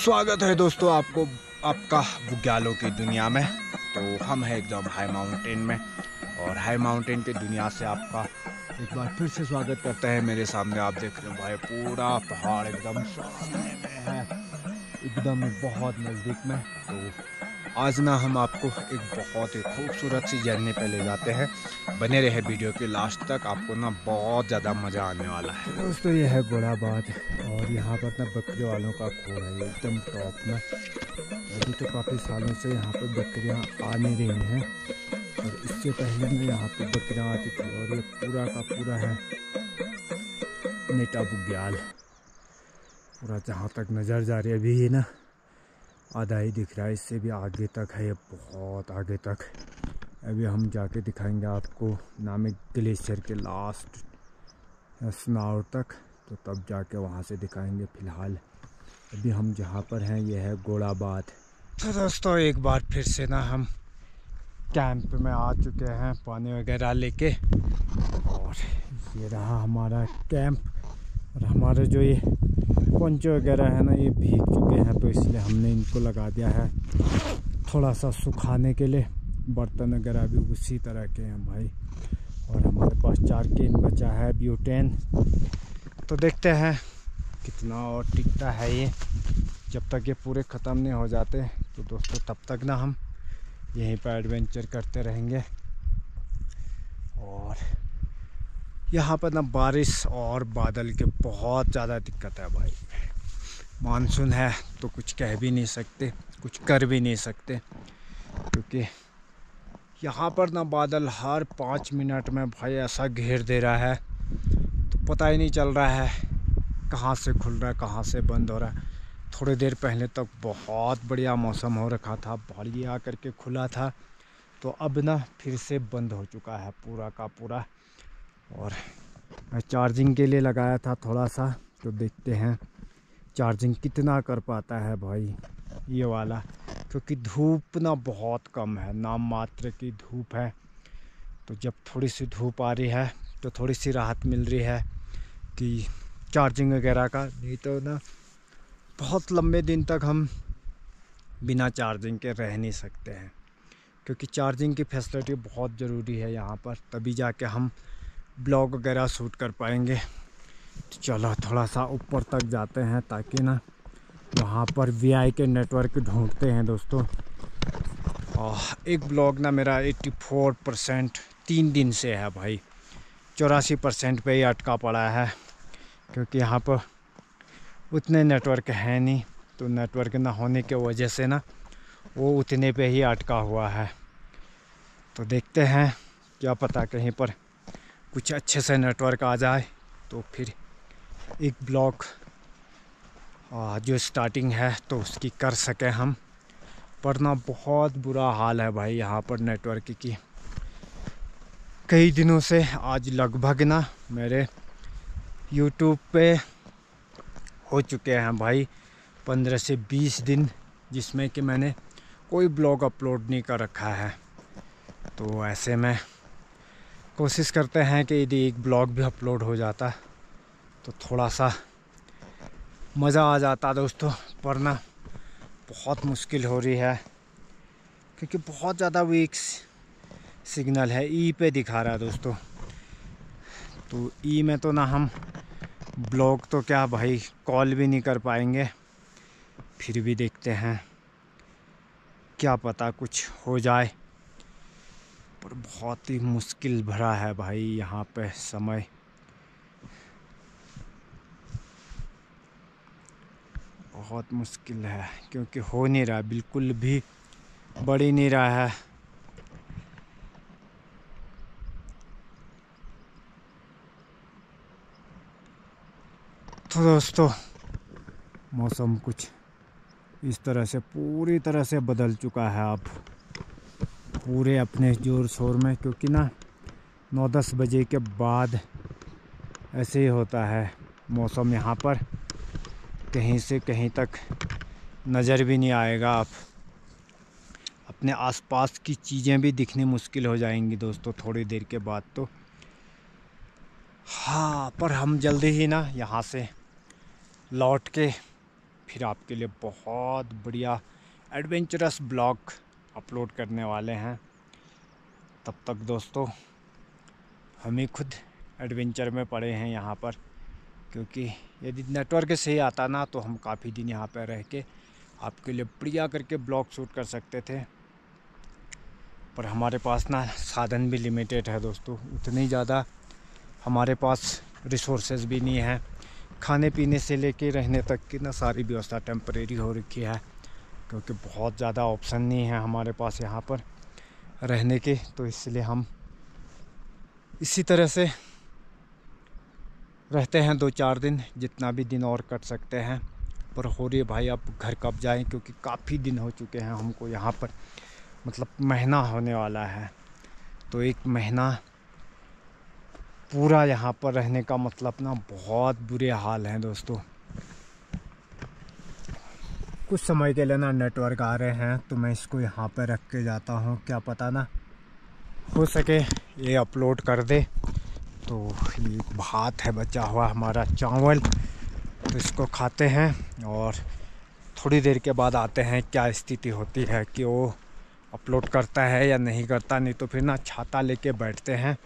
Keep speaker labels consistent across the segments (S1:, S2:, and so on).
S1: स्वागत है दोस्तों आपको आपका बुग्यालों की दुनिया में। तो हम हैं एकदम हाई माउंटेन में और हाई माउंटेन की दुनिया से आपका एक बार फिर से स्वागत करते हैं। मेरे सामने आप देख रहे हो भाई, पूरा पहाड़ एकदम सामने में है, एकदम बहुत नज़दीक में। तो आज ना हम आपको एक बहुत ही खूबसूरत सी जर्नी पे ले जाते हैं। बने रहे वीडियो के लास्ट तक, आपको ना बहुत ज़्यादा मज़ा आने वाला है। दोस्तों, ये है गोलाबाद और यहाँ पर ना बकरी वालों का खोर है, एकदम टॉप में अभी तो काफ़ी सालों से यहाँ पर बकरियाँ आ नहीं रही हैं, और इससे पहले भी यहाँ पर बकरियाँ आती थी, और ये पूरा का पूरा है नेटा बुग्याल। पूरा जहाँ तक नज़र जा रही है, अभी ना आधा ही दिख रहा है, इससे भी आगे तक है, बहुत आगे तक। अभी हम जाके दिखाएँगे आपको नामिक ग्लेशियर के लास्ट स्नावर तक। तो तब जाके वहाँ से दिखाएँगे फ़िलहाल। अभी हम जहाँ पर हैं, ये है गोड़ाबाद तो दोस्तों, एक बार फिर से ना हम कैंप में आ चुके हैं पानी वगैरह लेके। और ये रहा हमारा कैंप और हमारे जो ये पंचे वगैरह है ना, ये भीग चुके हैं तो इसलिए हमने इनको लगा दिया है थोड़ा सा सुखाने के लिए। बर्तन वगैरह भी उसी तरह के हैं भाई। और हमारे पास चार केन बचा है, ब्यूटेन। तो देखते हैं कितना और टिकता है ये। जब तक ये पूरे ख़त्म नहीं हो जाते तो दोस्तों तब तक ना हम यहीं पर एडवेंचर करते रहेंगे और यहाँ पर ना बारिश और बादल के बहुत ज़्यादा दिक्कत है भाई। मानसून है तो कुछ कह भी नहीं सकते, कुछ कर भी नहीं सकते, क्योंकि यहाँ पर ना बादल हर पाँच मिनट में भाई ऐसा घेर दे रहा है तो पता ही नहीं चल रहा है कहाँ से खुल रहा है, कहाँ से बंद हो रहा है। थोड़ी देर पहले तक बहुत बढ़िया मौसम हो रखा था बढ़िया करके खुला था तो अब ना फिर से बंद हो चुका है पूरा का पूरा। और मैं चार्जिंग के लिए लगाया था थोड़ा सा तो देखते हैं चार्जिंग कितना कर पाता है भाई, ये वाला। क्योंकि धूप ना बहुत कम है नाम मात्र की धूप है। तो जब थोड़ी सी धूप आ रही है तो थोड़ी सी राहत मिल रही है कि चार्जिंग वगैरह का। नहीं तो ना, बहुत लंबे दिन तक हम बिना चार्जिंग के रह नहीं सकते हैं। क्योंकि चार्जिंग की फैसिलिटी बहुत ज़रूरी है यहाँ पर, तभी जाके हम ब्लॉग वगैरह शूट कर पाएँगे। तो चलो थोड़ा सा ऊपर तक जाते हैं ताकि ना वहाँ पर वीआई के नेटवर्क ढूंढते हैं दोस्तों। और एक ब्लॉग ना मेरा 84 परसेंट तीन दिन से है भाई। चौरासी परसेंट पर ही अटका पड़ा है, क्योंकि यहाँ पर उतने नेटवर्क है नहीं तो नेटवर्क ना होने के वजह से ना वो उतने पे ही अटका हुआ है। तो देखते हैं, क्या पता कहीं पर कुछ अच्छे से नेटवर्क आ जाए तो फिर एक ब्लॉक जो स्टार्टिंग है तो उसकी कर सकें हम। पर ना बहुत बुरा हाल है भाई यहाँ पर नेटवर्क की। कई दिनों से आज लगभग ना मेरे यूट्यूब पे हो चुके हैं भाई पंद्रह से बीस दिन, जिसमें कि मैंने कोई ब्लॉग अपलोड नहीं कर रखा है। तो ऐसे में कोशिश करते हैं कि यदि एक ब्लॉग भी अपलोड हो जाता तो थोड़ा सा मज़ा आ जाता दोस्तों पर ना बहुत मुश्किल हो रही है, क्योंकि बहुत ज़्यादा वीक सिग्नल है, ई पे दिखा रहा है दोस्तों। तो ई में तो ना हम ब्लॉग तो क्या भाई, कॉल भी नहीं कर पाएँगे, फिर भी देखते हैं, क्या पता कुछ हो जाए। पर बहुत ही मुश्किल भरा है भाई यहाँ पे समय। बहुत मुश्किल है, क्योंकि हो नहीं रहा, बिल्कुल भी बढ़ ही नहीं रहा है। तो दोस्तों, मौसम कुछ इस तरह से, पूरी तरह से बदल चुका है अब। पूरे अपने ज़ोर शोर में, क्योंकि ना नौ दस बजे के बाद ऐसे ही होता है मौसम यहाँ पर। कहीं से कहीं तक नज़र भी नहीं आएगा। आप अपने आसपास की चीज़ें भी दिखनी मुश्किल हो जाएँगी दोस्तों थोड़ी देर के बाद तो। हाँ पर हम जल्दी ही ना यहाँ से लौट के फिर आपके लिए बहुत बढ़िया एडवेंचरस ब्लॉग अपलोड करने वाले हैं। तब तक दोस्तों, हम ही खुद एडवेंचर में पड़े हैं यहाँ पर, क्योंकि यदि नेटवर्क सही आता ना तो हम काफ़ी दिन यहाँ पर रह के आपके लिए बढ़िया करके ब्लॉग शूट कर सकते थे। पर हमारे पास ना साधन भी लिमिटेड है दोस्तों, उतनी ज़्यादा हमारे पास रिसोर्सेज भी नहीं है। खाने पीने से लेके रहने तक की ना सारी व्यवस्था टेम्परेरी हो रखी है। क्योंकि बहुत ज़्यादा ऑप्शन नहीं है हमारे पास यहाँ पर रहने के तो इसलिए हम इसी तरह से रहते हैं दो चार दिन, जितना भी दिन और कट सकते हैं। पर हो रही भाई अब घर कब जाएँ? क्योंकि काफ़ी दिन हो चुके हैं हमको यहाँ पर। मतलब महीना होने वाला है। तो एक महीना पूरा यहाँ पर रहने का मतलब ना बहुत बुरे हाल हैं दोस्तों। कुछ समय के लिए ना नेटवर्क आ रहे हैं तो मैं इसको यहाँ पर रख के जाता हूँ, क्या पता ना हो सके ये अपलोड कर दे। तो ये भात है, बचा हुआ हमारा चावल। तो इसको खाते हैं और थोड़ी देर के बाद आते हैं, क्या स्थिति होती है, कि वो अपलोड करता है या नहीं करता, नहीं तो फिर ना छाता लेके बैठते हैं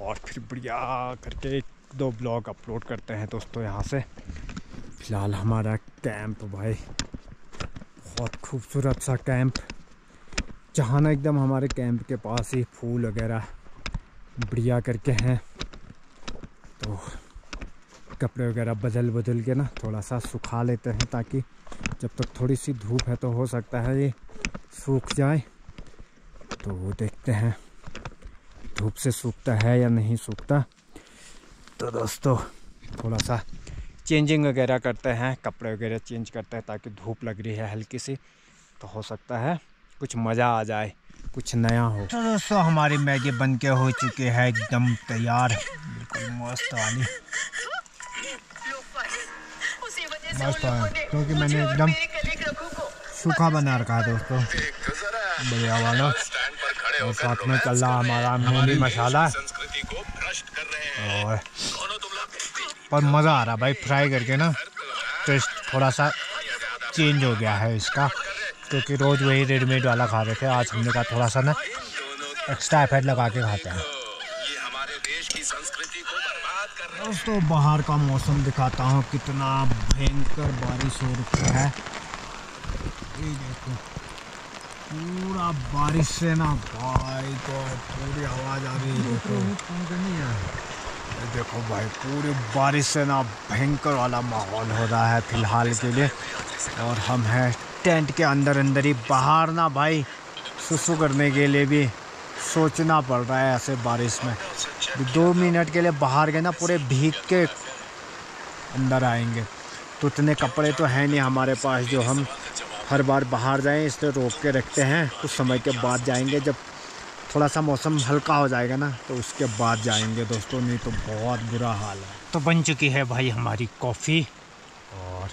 S1: और फिर बढ़िया करके एक दो ब्लॉग अपलोड करते हैं दोस्तों यहाँ से। फ़िलहाल हमारा कैंप भाई बहुत खूबसूरत सा कैंप जहाँ ना एकदम हमारे कैंप के पास ही फूल वगैरह बढ़िया करके हैं। तो कपड़े वगैरह बदल बदल के ना थोड़ा सा सुखा लेते हैं ताकि जब तक तो थोड़ी सी धूप है तो हो सकता है ये सूख जाए। तो वो देखते हैं, धूप से सूखता है या नहीं सूखता। तो दोस्तों, थोड़ा सा चेंजिंग वगैरह करते हैं, कपड़े वगैरह चेंज करते हैं ताकि धूप लग रही है हल्की सी तो हो सकता है कुछ मज़ा आ जाए, कुछ नया हो। तो दोस्तों, हमारी मैगी बन के हो चुके हैं, एकदम तैयार, बिल्कुल मस्त वाली मस्त है क्योंकि मैंने एकदम सूखा बना रखा है दोस्तों। बढ़िया वाला और साथ में चल रहा हमारा मूली मसाला। और पर मज़ा आ रहा भाई फ्राई करके ना टेस्ट थोड़ा सा चेंज हो गया है इसका, क्योंकि रोज़ वही रेडीमेड वाला खा रहे थे, आज हमने कहा थोड़ा सा ना एक्स्ट्रा एफर्ट लगा के खाते हैं। दोस्तों, बाहर का मौसम दिखाता हूँ, कितना भयंकर बारिश हो रखी है। ये देखो, पूरा बारिश से ना भाई को पूरी आवाज़ आ रही है देखो भाई, पूरी बारिश से ना भयंकर वाला माहौल हो रहा है फ़िलहाल के लिए। और हम हैं टेंट के अंदर अंदर ही, बाहर ना भाई, सुसु करने के लिए भी सोचना पड़ रहा है ऐसे बारिश में। दो मिनट के लिए बाहर गए ना पूरे भीग के अंदर आएँगे। तो इतने कपड़े तो हैं नहीं हमारे पास जो हम हर बार बाहर जाएँ, इसलिए रोक के रखते हैं। कुछ समय के बाद जाएँगे जब थोड़ा सा मौसम हल्का हो जाएगा ना तो उसके बाद जाएँगे दोस्तों, नहीं तो बहुत बुरा हाल है। तो बन चुकी है भाई हमारी कॉफ़ी, और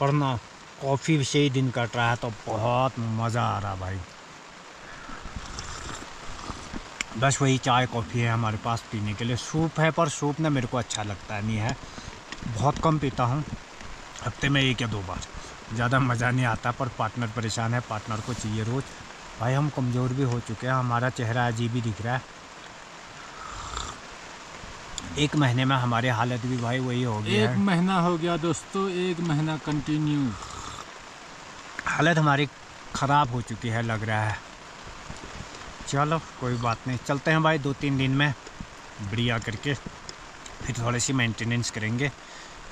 S1: पढ़ना, कॉफ़ी से ही दिन कट रहा है तो बहुत मज़ा आ रहा भाई। बस वही चाय कॉफ़ी है हमारे पास पीने के लिए। सूप है, पर सूप ना मेरे को अच्छा लगता नहीं है। बहुत कम पीता हूँ, हफ़्ते में एक या दो बार। ज़्यादा मज़ा नहीं आता, पर पार्टनर परेशान है, पार्टनर को चाहिए रोज़। भाई हम कमज़ोर भी हो चुके हैं हमारा चेहरा अजीब ही दिख रहा है। एक महीने में हमारी हालत भी भाई वही हो गई
S2: एक महीना हो गया दोस्तों एक महीना कंटिन्यू
S1: हालत हमारी ख़राब हो चुकी है लग रहा है। चलो कोई बात नहीं चलते हैं भाई दो तीन दिन में बढ़िया करके। फिर थोड़ी सी मेंटेनेंस करेंगे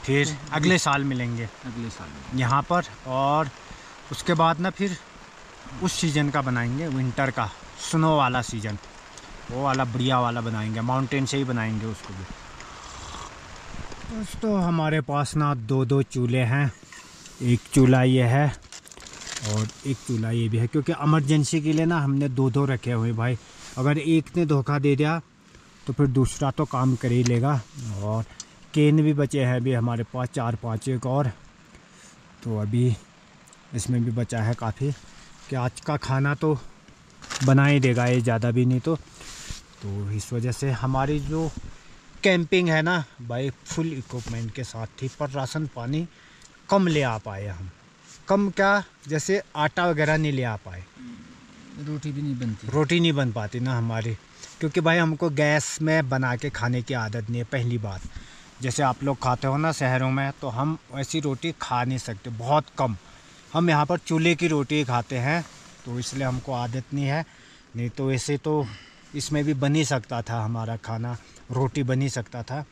S1: फिर अगले साल मिलेंगे।
S2: अगले साल।
S1: यहाँ पर और उसके बाद ना फिर उस सीज़न का बनाएँगे विंटर का स्नो वाला सीज़न वो वाला बढ़िया वाला बनाएँगे माउंटेन से ही बनाएँगे उसको भी। दोस्तों, हमारे पास ना दो दो चूल्हे हैं, एक चूल्हा ये है और एक चूल्हा ये भी है, क्योंकि इमरजेंसी के लिए ना हमने दो दो रखे हुए भाई। अगर एक ने धोखा दे दिया तो फिर दूसरा तो काम कर ही लेगा। और केन भी बचे हैं अभी हमारे पास चार पाँच एक और। तो अभी इसमें भी बचा है काफ़ी। कि आज का खाना तो बना ही देगा ये ज़्यादा भी नहीं तो। तो इस वजह से हमारी जो कैंपिंग है ना भाई फुल इक्विपमेंट के साथ थी पर राशन पानी कम ले आ पाए हम। कम क्या जैसे आटा वगैरह नहीं ले आ पाए।
S2: रोटी भी नहीं बनती।
S1: रोटी नहीं बन पाती ना हमारी। क्योंकि भाई हमको गैस में बना के खाने की आदत नहीं है पहली बात। जैसे आप लोग खाते हो ना शहरों में तो हम ऐसी रोटी खा नहीं सकते बहुत कम। हम यहाँ पर चूल्हे की रोटी खाते हैं तो इसलिए हमको आदत नहीं है। नहीं तो ऐसे तो इसमें भी बन ही सकता था हमारा खाना, रोटी बन ही सकता था।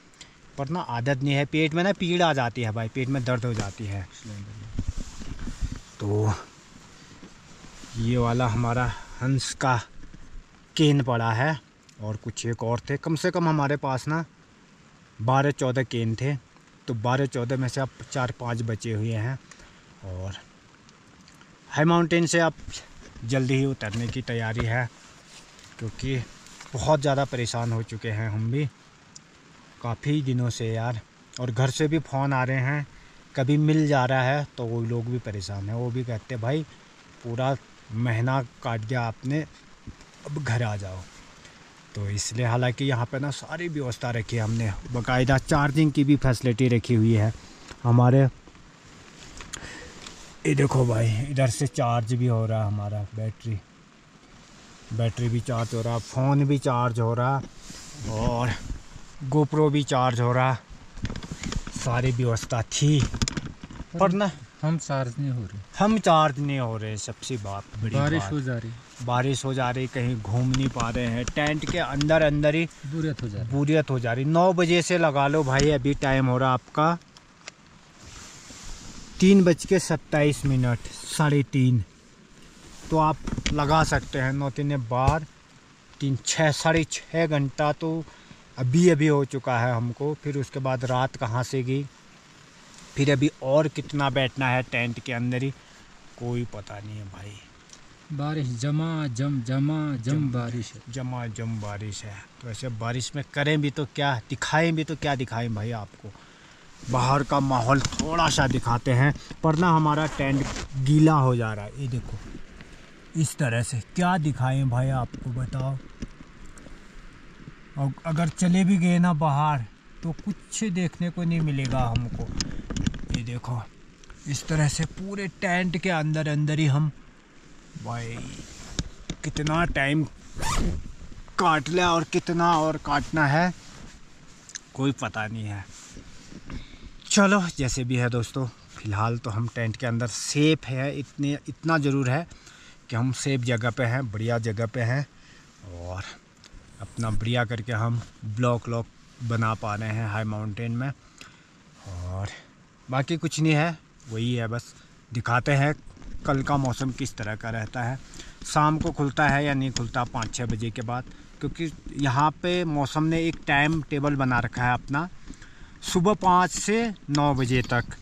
S1: पर ना आदत नहीं है, पेट में ना पीड़ आ जाती है भाई, पेट में दर्द हो जाती है। तो ये वाला हमारा हंस का केन पड़ा है, और कुछ एक और थे। कम से कम हमारे पास ना बारह चौदह केन थे तो बारह चौदह में से अब चार पाँच बचे हुए हैं, और हाई माउंटेन से अब जल्दी ही उतरने की तैयारी है, क्योंकि बहुत ज़्यादा परेशान हो चुके हैं हम भी। काफ़ी दिनों से यार, और घर से भी फ़ोन आ रहे हैं, कभी मिल जा रहा है तो वो लोग भी परेशान हैं। वो भी कहते भाई, पूरा महीना काट दिया आपने, अब घर आ जाओ। तो इसलिए हालाँकि यहाँ पे ना सारी व्यवस्था रखी है हमने। बाकायदा चार्जिंग की भी फैसिलिटी रखी हुई है। हमारे ये देखो भाई इधर से चार्ज भी हो रहा है हमारा बैटरी बैटरी भी चार्ज हो रहा फ़ोन भी चार्ज हो रहा और गोप्रो भी चार्ज हो रहा। सारी व्यवस्था थी पर ना
S2: हम चार्ज नहीं हो रहे।
S1: हम चार्ज नहीं हो रहे सबसे बात बड़ी
S2: बारिश हो जा रही।
S1: बारिश हो जा रही कहीं घूम नहीं पा रहे हैं। टेंट के अंदर अंदर ही
S2: बुरियत हो जा रही।
S1: बोरियत हो जा रही। नौ बजे से लगा लो भाई अभी टाइम हो रहा आपका। तीन बज के सत्ताईस मिनट साढ़े तीन। तो आप लगा सकते हैं नौ तीन बार तीन छः साढ़े छः घंटा तो अभी अभी हो चुका है हमको फिर उसके बाद रात कहाँ से गई? फिर अभी और कितना बैठना है टेंट के अंदर ही? कोई पता नहीं है भाई।
S2: बारिश जमा जम जमा जम
S1: जम।
S2: बारिश। है
S1: जमा जम बारिश है। तो ऐसे बारिश में करें भी तो क्या दिखाएँ भी तो क्या दिखाएँ भाई आपको? बाहर का माहौल थोड़ा सा दिखाते हैं, पर ना हमारा टेंट गीला हो जा रहा है। ये देखो, इस तरह से। क्या दिखाएँ भाई आपको, बताओ। और अगर चले भी गए ना बाहर तो कुछ देखने को नहीं मिलेगा हमको। ये देखो, इस तरह से पूरे टेंट के अंदर अंदर ही हम, भाई, कितना टाइम काट लिया और कितना और काटना है, कोई पता नहीं है। चलो, जैसे भी है दोस्तों, फ़िलहाल तो हम टेंट के अंदर सेफ़ है। इतने, इतना ज़रूर है कि हम सेफ़ जगह पे हैं, बढ़िया जगह पे हैं और अपना बढ़िया करके हम ब्लॉक व्लॉक बना पा रहे हैं हाई माउंटेन में। और बाकी कुछ नहीं है, वही है बस। दिखाते हैं कल का मौसम किस तरह का रहता है। शाम को खुलता है या नहीं खुलता, पाँच छः बजे के बाद, क्योंकि यहाँ पे मौसम ने एक टाइम टेबल बना रखा है अपना। सुबह पाँच से नौ बजे तक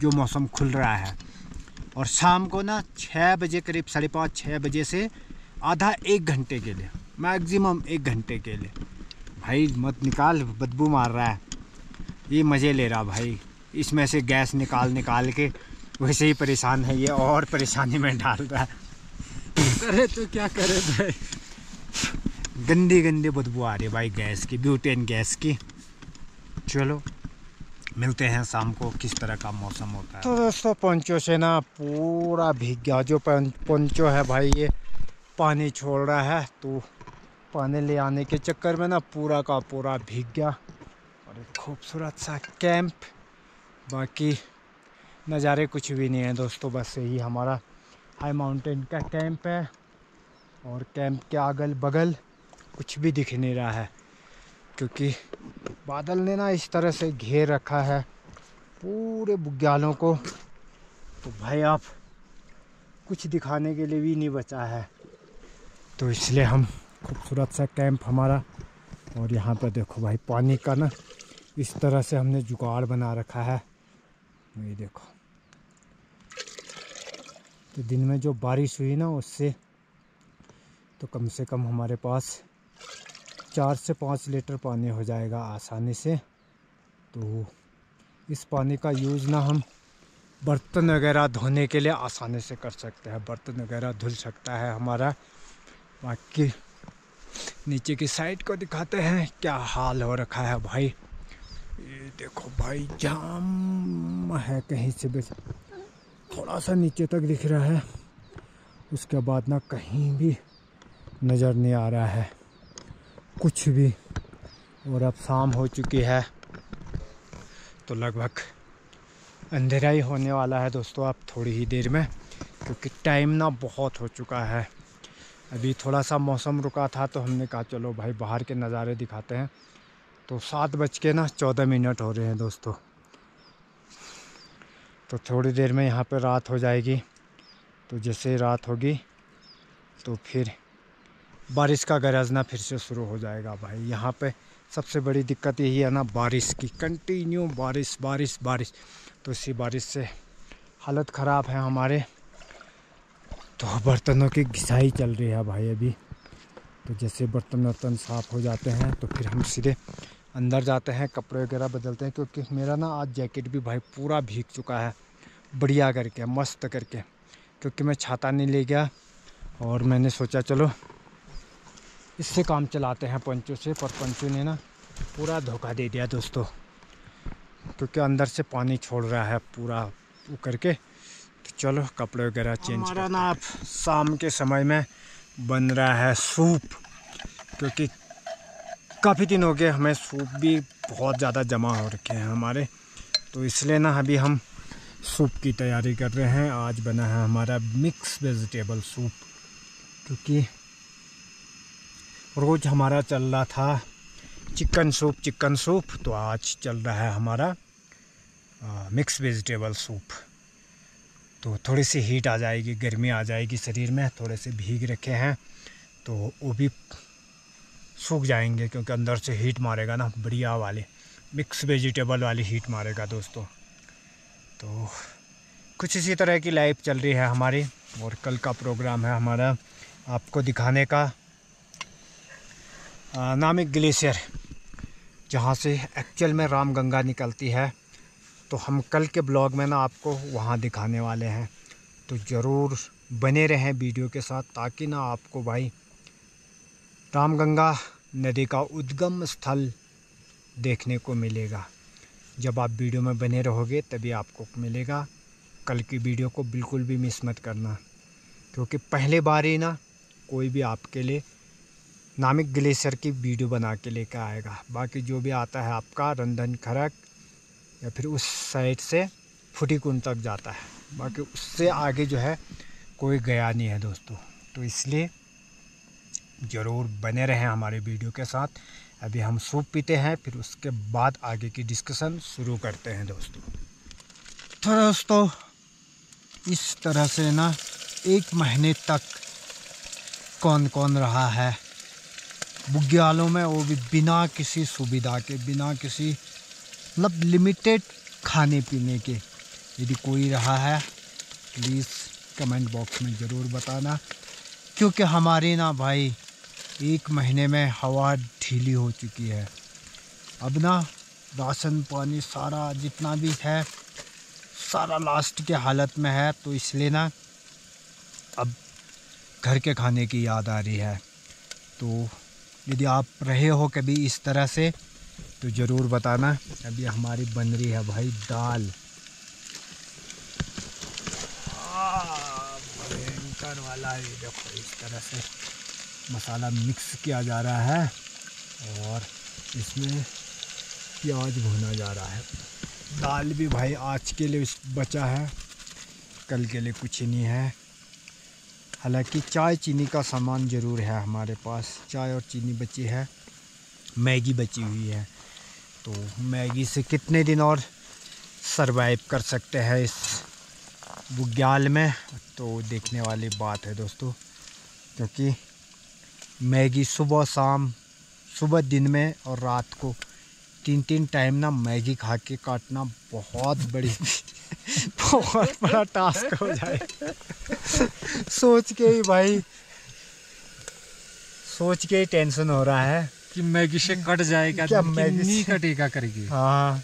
S1: जो मौसम खुल रहा है। और शाम को ना छः बजे करीब साढ़े पाँच छः बजे से आधा एक घंटे के लिए मैक्सिमम एक घंटे के लिए। भाई मत निकाल बदबू मार रहा है। ये मज़े ले रहा भाई। इसमें से गैस निकाल निकाल के वैसे ही परेशान है ये और परेशानी में डाल रहा है।
S2: करे तो क्या करे भाई?
S1: गंदी गंदी बदबू आ रही है भाई गैस की ब्यूटेन गैस की। चलो। मिलते हैं शाम को, किस तरह का मौसम होता है। तो दोस्तों, पंचो से ना पूरा भीग गया जो पंचो है भाई, ये पानी छोड़ रहा है तो पानी ले आने के चक्कर में ना पूरा का पूरा भीग। गया और एक खूबसूरत सा कैंप, बाकी नज़ारे कुछ भी नहीं है दोस्तों, बस यही हमारा हाई माउंटेन का कैंप है। और कैंप के अगल बगल कुछ भी दिख नहीं रहा है, क्योंकि बादल ने ना इस तरह से घेर रखा है पूरे बुग्यालों को। तो भाई आप, कुछ दिखाने के लिए भी नहीं बचा है। तो इसलिए हम खूबसूरत सा कैंप हमारा, और यहाँ पर देखो भाई, पानी का ना इस तरह से हमने जुगाड़ बना रखा है। ये देखो तो दिन में जो बारिश हुई ना उससे तो कम से कम हमारे पास चार से पाँच लीटर पानी हो जाएगा आसानी से। तो इस पानी का यूज़ ना हम बर्तन वगैरह धोने के लिए आसानी से कर सकते हैं। बर्तन वगैरह धुल सकता है हमारा। बाकी नीचे की साइड को दिखाते हैं, क्या हाल हो रखा है भाई। ये देखो भाई, जाम है कहीं से भी। थोड़ा सा नीचे तक दिख रहा है, उसके बाद ना कहीं भी नज़र नहीं आ रहा है। कुछ भी। और अब शाम हो चुकी है। तो लगभग अंधेरा ही होने वाला है दोस्तों अब थोड़ी ही देर में, क्योंकि टाइम ना बहुत हो चुका है। अभी थोड़ा सा मौसम रुका था तो हमने कहा, चलो भाई, बाहर के नज़ारे दिखाते हैं। तो सात बज के ना चौदह मिनट हो रहे हैं दोस्तों। तो थोड़ी देर में यहाँ पर रात हो जाएगी। तो जैसे रात होगी तो फिर बारिश का गरजना फिर से शुरू हो जाएगा भाई, यहाँ पे सबसे बड़ी दिक्कत यही है ना, बारिश की कंटिन्यू बारिश बारिश बारिश। तो इसी बारिश से हालत ख़राब है हमारे। तो बर्तनों की घिसाई चल रही है भाई अभी। तो जैसे बर्तन वर्तन साफ़ हो जाते हैं तो फिर हम सीधे अंदर जाते हैं, कपड़े वगैरह बदलते हैं, क्योंकि मेरा ना आज जैकेट भी भाई पूरा भीग चुका है, बढ़िया करके, मस्त करके। क्योंकि मैं छाता नहीं ले गया, और मैंने सोचा चलो इससे काम चलाते हैं पंचों से पर पंचों ने ना पूरा धोखा दे दिया दोस्तों। क्योंकि अंदर से पानी छोड़ रहा है पूरा वो करके तो चलो कपड़े वगैरह चेंज हमारा ना आप शाम के समय में बन रहा है सूप क्योंकि काफ़ी दिन हो गए हमें सूप भी बहुत ज़्यादा जमा हो रखे हैं हमारे। तो इसलिए ना अभी हम सूप की तैयारी कर रहे हैं। आज बना है हमारा मिक्स वेजिटेबल सूप क्योंकि रोज़ हमारा चल रहा था चिकन सूप चिकन सूप। तो आज चल रहा है हमारा मिक्स वेजिटेबल सूप तो थोड़ी सी हीट आ जाएगी, गर्मी आ जाएगी शरीर में, थोड़े से भीग रखे हैं तो वो भी सूख जाएँगे क्योंकि अंदर से हीट मारेगा ना, बढ़िया वाली मिक्स वेजिटेबल वाली हीट मारेगा दोस्तों। तो कुछ इसी तरह की लाइफ चल रही है हमारी, और कल का प्रोग्राम है हमारा आपको दिखाने का। नामिक ग्लेशियर, जहाँ से एक्चुअल में राम गंगा निकलती है। तो हम कल के ब्लॉग में ना आपको वहाँ दिखाने वाले हैं। तो ज़रूर बने रहें वीडियो के साथ, ताकि ना आपको भाई रामगंगा नदी का उद्गम स्थल देखने को मिलेगा। जब आप वीडियो में बने रहोगे, तभी आपको मिलेगा। कल की वीडियो को बिल्कुल भी मिस मत करना, क्योंकि पहले बार ही ना कोई भी आपके लिए नामिक ग्लेशियर की वीडियो बना के लेकर आएगा। बाकी जो भी आता है आपका, रंधन खरक या फिर उस साइड से फुटीकुंड तक जाता है। बाकी उससे आगे जो है, कोई गया नहीं है दोस्तों। तो इसलिए ज़रूर बने रहें हमारे वीडियो के साथ। अभी हम सूप पीते हैं, फिर उसके बाद आगे की डिस्कशन शुरू करते हैं दोस्तों। तो दोस्तों, इस तरह से ना, एक महीने तक कौन कौन रहा है? बुग्यालों में वो भी बिना किसी सुविधा के, बिना किसी मतलब लिमिटेड खाने पीने के। यदि कोई रहा है प्लीज़ कमेंट बॉक्स में ज़रूर बताना। क्योंकि हमारे ना भाई, एक महीने में हवा ढीली हो चुकी है। अब ना राशन पानी सारा जितना भी है, सारा लास्ट के हालत में है तो इसलिए ना अब घर के खाने की याद आ रही है। तो यदि आप रहे हो कभी इस तरह से तो ज़रूर बताना। अभी हमारी बन रही है भाई दाल। भयंकर वाला है। देखो, इस तरह से मसाला मिक्स किया जा रहा है और इसमें प्याज भुना जा रहा है। दाल भी भाई आज के लिए बचा है, कल के लिए कुछ ही नहीं है। हालाँकि चाय चीनी का सामान ज़रूर है हमारे पास। चाय और चीनी बची है। मैगी बची हुई है। तो मैगी से कितने दिन और सरवाइव कर सकते हैं इस बुग्याल में? तो देखने वाली बात है दोस्तों, क्योंकि मैगी सुबह शाम, सुबह दिन में और रात को तीन तीन टाइम ना मैगी खा के काटना बहुत बड़ी बहुत बड़ा टास्क हो जाए सोच के ही भाई सोच के ही टेंशन हो रहा है
S2: कि मैगी से कट जाएगा
S1: क्या मैगी
S2: कटेगा करेगी?
S1: हाँ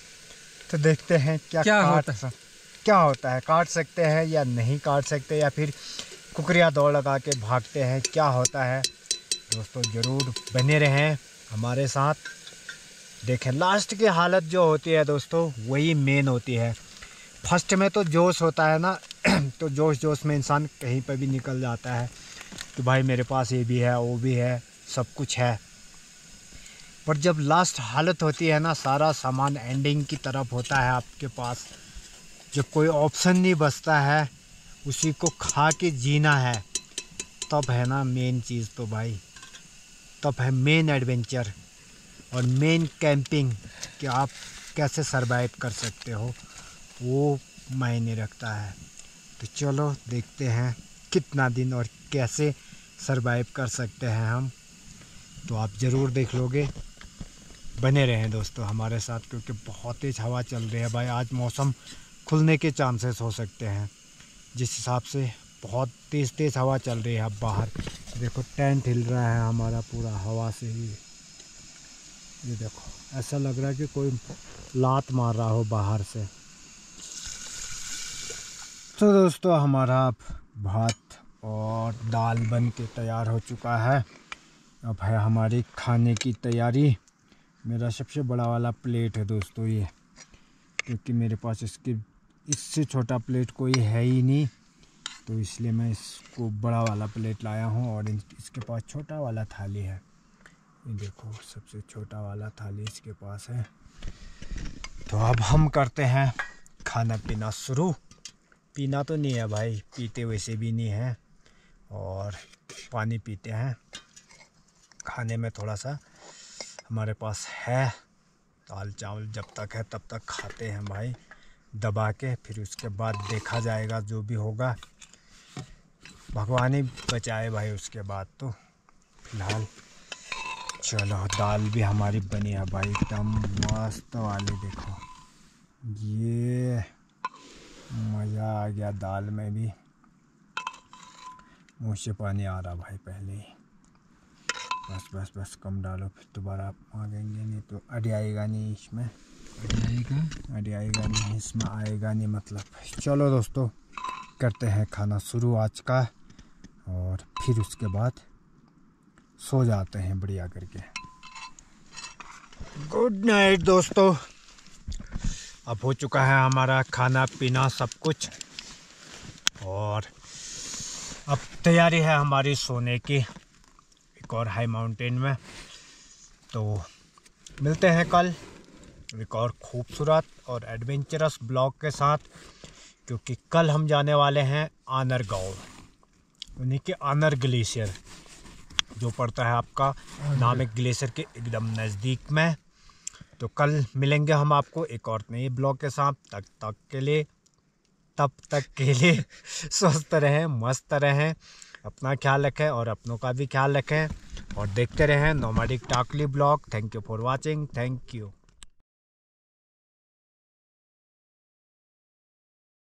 S1: तो देखते हैं क्या
S2: क्या
S1: काट
S2: होता है?
S1: क्या होता है? काट सकते हैं या नहीं काट सकते या फिर कुकरिया दौड़ लगा के भागते हैं क्या होता है? दोस्तों ज़रूर बने रहें हमारे साथ। देखें लास्ट की हालत जो होती है दोस्तों वही मेन होती है। फ़र्स्ट में तो जोश होता है ना तो जोश जोश में इंसान कहीं पर भी निकल जाता है कि भाई मेरे पास ये भी है, वो भी है, सब कुछ है। पर जब लास्ट हालत होती है ना, सारा सामान एंडिंग की तरफ़ होता है आपके पास, जब कोई ऑप्शन नहीं बचता है, उसी को खा के जीना है, तब है ना मेन चीज़ तो भाई, तब है मेन एडवेंचर और मेन कैंपिंग कि आप कैसे सरवाइव कर सकते हो। वो मायने रखता है। तो चलो देखते हैं कितना दिन और कैसे सरवाइव कर सकते हैं हम। तो आप ज़रूर देख लोगे। बने रहें दोस्तों हमारे साथ क्योंकि बहुत तेज़ हवा चल रही है भाई। आज मौसम खुलने के चांसेस हो सकते हैं। जिस हिसाब से बहुत तेज़ तेज़ हवा चल रही है अब बाहर। देखो टेंट हिल रहा है हमारा पूरा हवा से ही। ये देखो, ऐसा लग रहा है कि कोई लात मार रहा हो बाहर से। तो दोस्तों, हमारा भात और दाल बन के तैयार हो चुका है। अब है हमारी खाने की तैयारी। मेरा सबसे बड़ा वाला प्लेट है दोस्तों ये, क्योंकि मेरे पास इसके, इससे छोटा प्लेट कोई है ही नहीं। तो इसलिए मैं इसको बड़ा वाला प्लेट लाया हूँ और इसके पास छोटा वाला थाली है। ये देखो, सबसे छोटा वाला थाली इसके पास है। तो अब हम करते हैं खाना पीना शुरू। पीना तो नहीं है भाई, पीते वैसे भी नहीं है और पानी पीते हैं। खाने में थोड़ा सा हमारे पास है दाल चावल जब तक है तब तक खाते हैं भाई। दबा के फिर उसके बाद देखा जाएगा जो भी होगा। भगवान ही बचाए भाई उसके बाद तो फ़िलहाल। चलो, दाल भी हमारी बनी है भाई, एकदम मस्त वाली देखो। ये मज़ा आ गया दाल में भी। मुँह से पानी आ रहा भाई पहले ही। बस बस बस कम डालो फिर दोबारा मांगेंगे नहीं तो अड़ी आएगा नहीं इसमें।
S2: अड़ी आएगा?
S1: अड़ी आएगा नहीं इसमें आएगा नहीं मतलब। चलो दोस्तों करते हैं खाना शुरू आज का और फिर उसके बाद सो जाते हैं बढ़िया करके। गुड नाइट दोस्तों। अब हो चुका है हमारा खाना, पीना, सब कुछ। और अब तैयारी है हमारी सोने की, एक और हाई माउंटेन में। तो मिलते हैं कल, एक और खूबसूरत और एडवेंचरस ब्लॉग के साथ, क्योंकि कल हम जाने वाले हैं आनर गाँव यानी कि आनर ग्लेशियर, जो पड़ता है आपका नामिक ग्लेशियर के एकदम नज़दीक में। तो कल मिलेंगे हम आपको एक और नए ब्लॉग के साथ। तक तक के लिए, तब तक के लिए स्वस्थ रहें, मस्त रहें, अपना ख्याल रखें और अपनों का भी ख्याल रखें। और देखते रहें नोमाडिक टाकली blog. Thank you for watching thank you